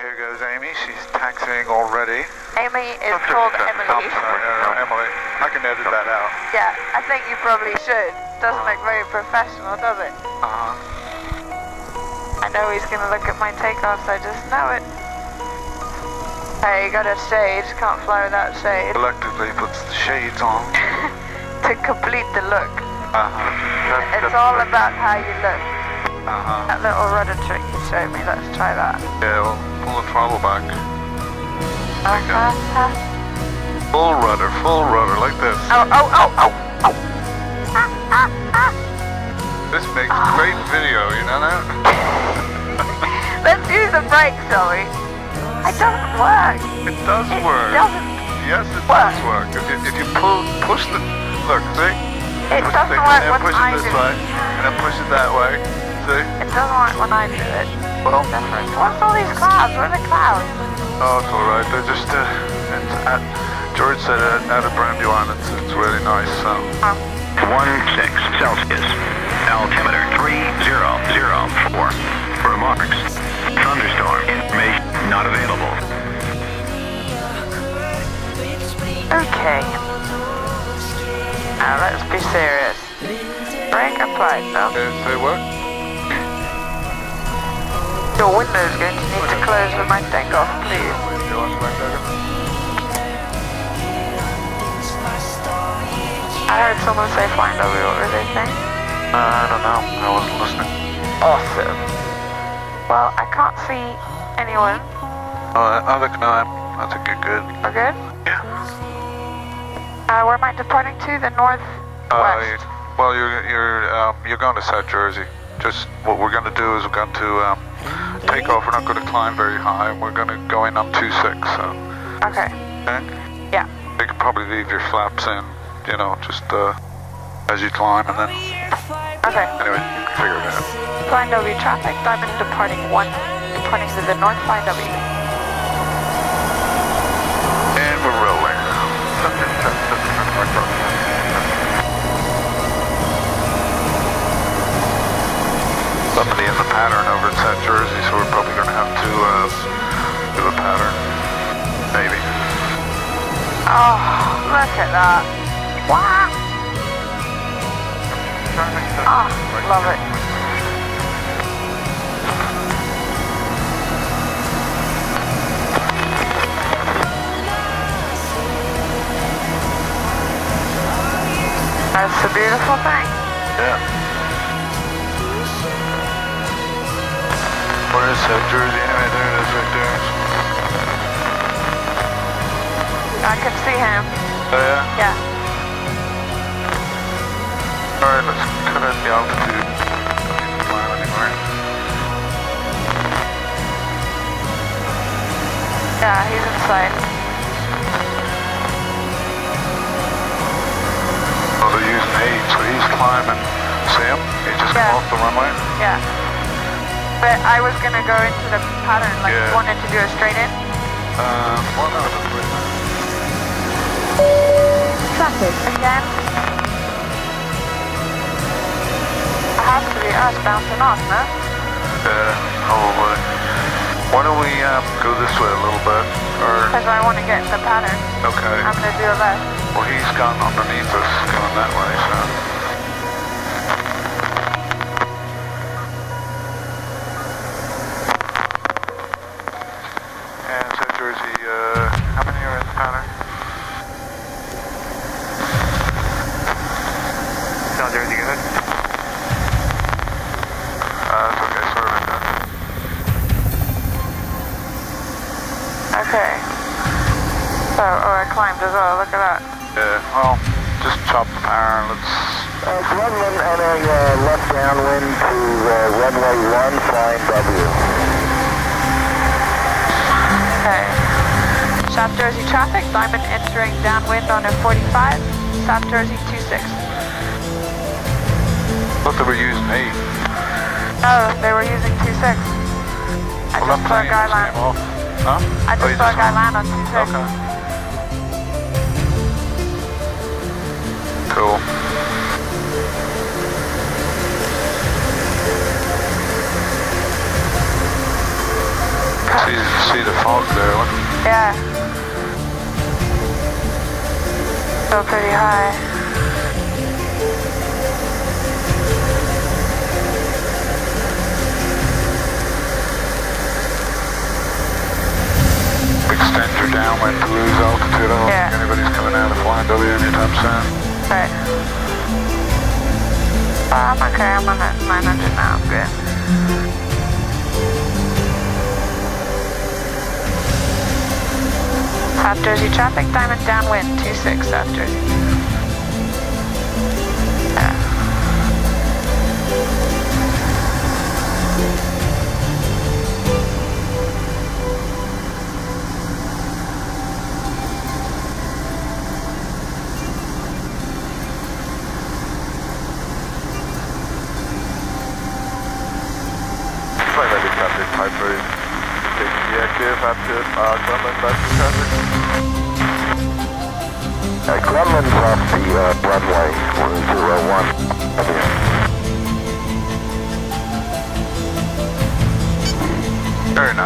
here goes Amy. She's taxiing already. Amy is called Emily. sorry, uh, Emily. I can edit that out. Yeah, I think you probably should. Doesn't look very professional, does it? Uh-huh. I know he's gonna look at my takeoffs, I just know it. Hey, you got a shade, can't fly without shade. Collectively puts the shades on. to complete the look. Uh-huh. It's all about how you look. Uh-huh. That little rudder trick you showed me, let's try that. Yeah, well, pull the throttle back. Uh-huh. Full rudder, full rudder, like this. Oh, oh, oh, oh, oh. This makes great video, you know that? Let's use the brake, shall we? It doesn't work. It does It work. doesn't. Yes, it work. does work. If you, if you pull, push the, look, see? It Push doesn't the- work and push I it this do way, and then push it that way. See? It doesn't work when I do it. Well, Different. What's all these clouds? Where are the clouds? oh, it's all right. They're just, uh, it's at, George said uh, out of Brandy Island, it's, it's really nice. So. Oh. 16 Celsius. Altimeter 3004. Remarks. Thunderstorm. Information not available. Okay. Now let's be serious. Brake applied, no? Okay, say what? Your window's going to need to close with my takeoff, please. You want to make that? I heard someone say flying W. What were they saying? Uh, I don't know. I wasn't listening. Awesome. Well, I can't see anyone. Oh, I think no, I'm, I think you're good. We're good? Yeah. Uh, where am I departing to? The north Uh, you- well, you're you're um, you're going to South Jersey. Just what we're going to do is we're going to um, take off. We're not going to climb very high. We're going to go in on two six. So, Okay. okay. Yeah. You could probably leave your flaps in. You know, just uh, as you climb, and then Okay. anyway, you can figure it out. Flying W traffic. Diamond departing one. Departing to the north flying W. Somebody in the pattern over in South Jersey, so we're probably going to have to uh, do a pattern. Maybe. Oh, look at that. Wow. Oh, love it. That's a beautiful thing. Yeah. Where is South Jersey? Anyway, there it is right there. I can see him. Oh, yeah? Yeah. Alright, let's cut out the altitude. Climb anymore. Yeah, he's in sight. Oh, they're using eight, so he's climbing. See him? He just Yeah. come off the runway. Yeah. But I was gonna go into the pattern, like Yeah. wanted to do a straight in. Um, no, that's right. Traffic again. It has to be us bouncing off, no? Uh, probably. Why don't we um, go this way a little bit? Or, Because I want to get in the pattern. okay. I'm gonna do a left. Well, he's gone underneath us going that way, so. Okay. So, oh, I climbed as well. Look at that. Yeah, well, just chop the power and let's Uh, Grumman on a uh, left downwind to uh, runway 1, flying W. Okay. South Jersey traffic. Diamond entering downwind on a 45. South Jersey 26. thought they were using eight. Oh, they were using 26. I Well, just saw a guy just land. off. Huh? I Oh, just you saw a guy land on 26. Okay. Cool. See, see fog there. Look. Yeah. Still pretty high. Coming out of Flying W anytime soon. Right. Oh, I'm okay. I'm on at 900 now. I'm good. South Jersey traffic, diamond downwind, 26 South Jersey.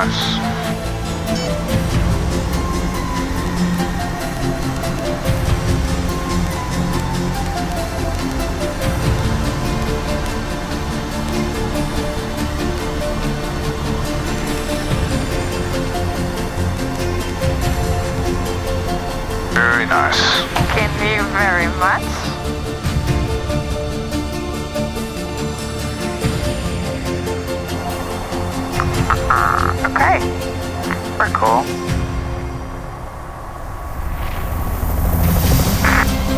101. We're cool.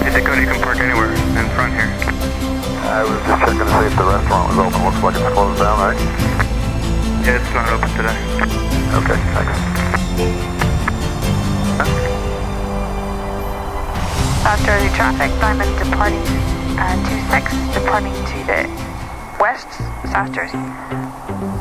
Hey, Dakota, you can park anywhere in front here. I was just checking to see if the restaurant was open. Looks like it's closed down, right? Yeah, it's not open today. Okay, thanks. South Jersey traffic, Diamond departing uh, 26, departing to the west, South Jersey.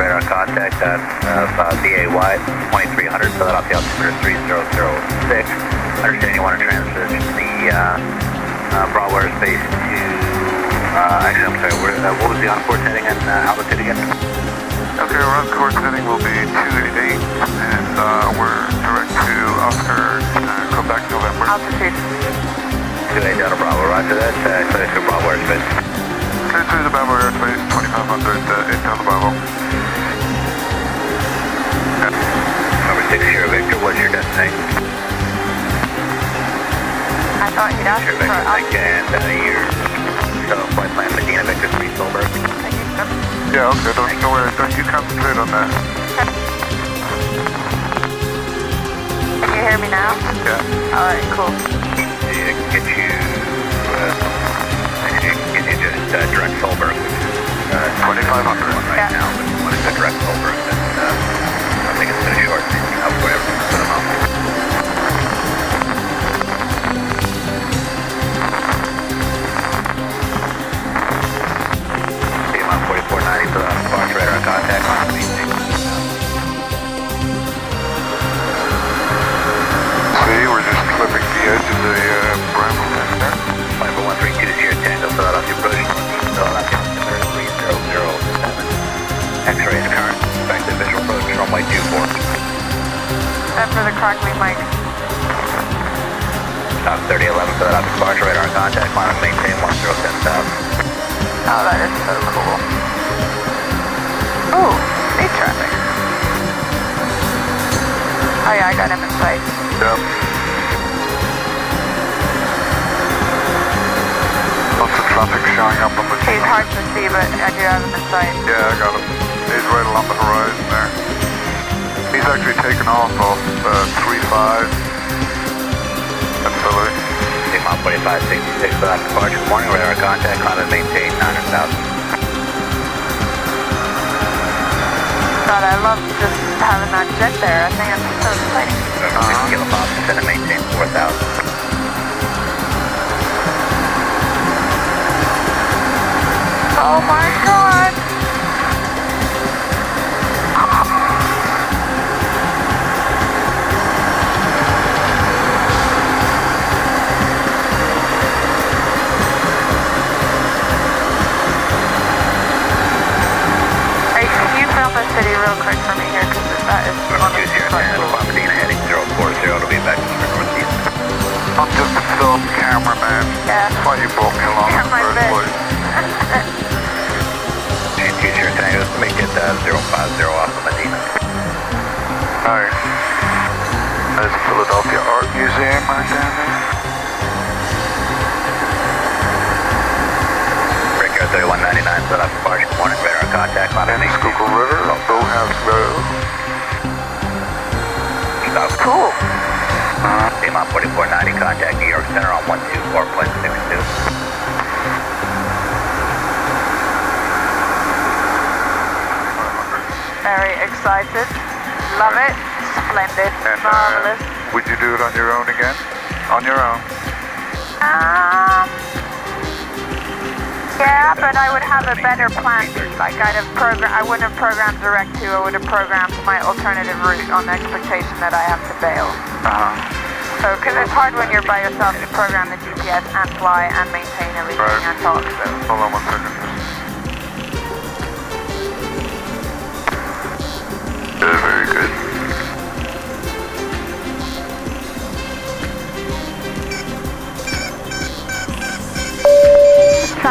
Radar contact at uh, uh, BA wide 2300, flat off the altimeter 3006. Understand you want to transition the uh, uh, Bravo airspace to, uh, actually I'm sorry, where, uh, what was the on-course heading and uh, altitude again? Okay, our on course heading will be 288, and uh, we're direct to Oscar, uh, Quebec, November. Altitude. 28 Delta Bravo, roger that, uh, clear to Bravo airspace. Clear to the Bravo airspace, 2500, uh, 8 Delta Bravo. What's your destination? I thought you'd ask Sierra me for Victor, thank you, altitude. and uh, your shuttle flight plan, Medina Victor 3 Solberg. Thank you, sir. Yeah, okay, don't, don't worry, don't you concentrate on that. Can you hear me now? Yeah. Alright, cool. Yeah, get you, uh, actually, get you just uh, direct Solberg, which is uh, 2500. right Yeah. now, but when it's a direct Solberg, crackly mic. Stop 3011 for that up departure radar contact, climb and maintain 107 south. Oh, that is so cool. Ooh, speed traffic. Oh yeah, I got him in sight. Yep. Lots of traffic showing up on the He's hard to see, but I do have him in sight. Yeah, I got him. He's right along the horizon there. He's actually taken off off uh, 3-5 at Philly. Lima 4566 for that departure, morning radar contact, climb and maintain 900 south. God, I love just having that jet there. I think it's so exciting. Uh-huh. Kilo Pop, descend and maintain 4000. Oh my god! Real quick for me here? Because that is Number honestly 2010, quite cool. Alpha Medina heading 040 to be back to northeast. I'm just a film cameraman. Yeah. That's why you brought me along Yeah, in the my first bad. place. And future continuous to make it uh, 050 Alpha Medina. Alright. There's the Philadelphia Art Museum right down there. Brickyard 3199 for that departure, morning radar contact, climb and And maintain. Schuylkill River, Boathouse Road. Stop. Cool. Lima 4490, contact New York Center on 124.62. Very excited. Love it. Splendid. And Marvelous. uh, would you do it on your own again? On your own? Um, yeah, but I would have a better plan B. Like I'd have program, I wouldn't have programmed direct to. I would have programmed my alternative route on the expectation that I have to bail. Uh-huh. So, because it's hard when you're by yourself to program the GPS and fly and maintain everything Right. and talk. So, Hold on one second. Yeah, very good.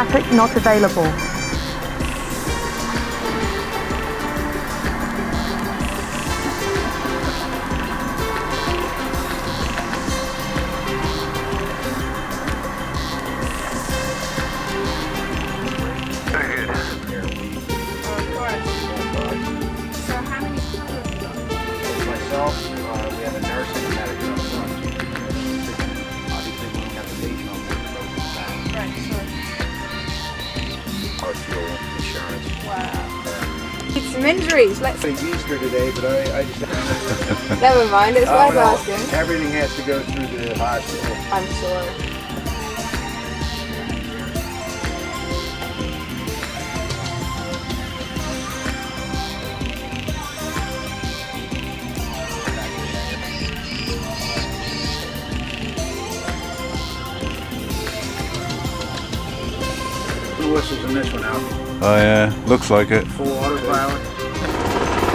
Traffic not available. Some injuries. Let's. It's Easter today, but I, I just. Never mind. It's Oh, worth no, asking. Everything has to go through the hospital. I'm sure. Who whistles in this one out? Oh yeah, looks like it. Full autopilot.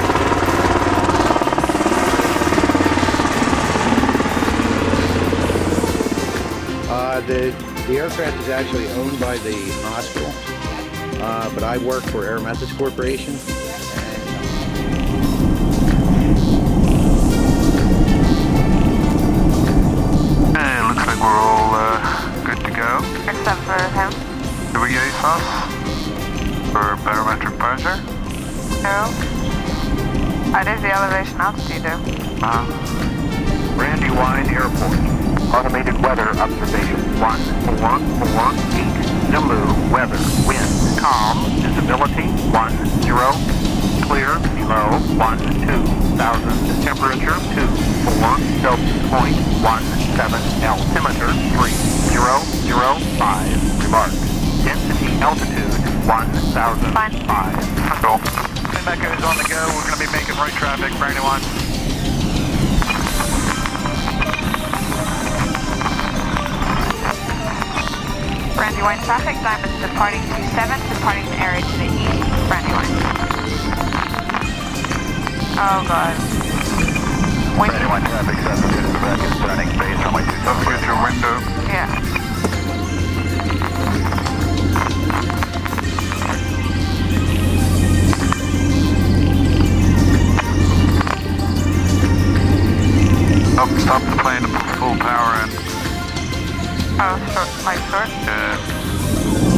Uh, the, the aircraft is actually owned by the hospital, uh, but I work for Air Methods Corporation. And, Hey, looks like we're all uh, good to go. except for him. Do we get ASOS for barometric pressure? No. That is the elevation altitude, though. Uh-huh. Brandywine Airport. Automated weather observation 1448. Zulu weather. Wind calm. Visibility 10. Clear below 12,000. Temperature 24. Celsius point 17. Altimeter 3005. Remark. Density altitude 1,005. Cool. Is on the go. We're going to be making right traffic for anyone. Brandywine traffic, Diamonds departing 27, departing the area to the east, Brandywine. Oh god. Brandywine traffic, 7 to the back is turning on my 2 your window. stop, stop the plane to full power and... Oh, short, light short? Yeah.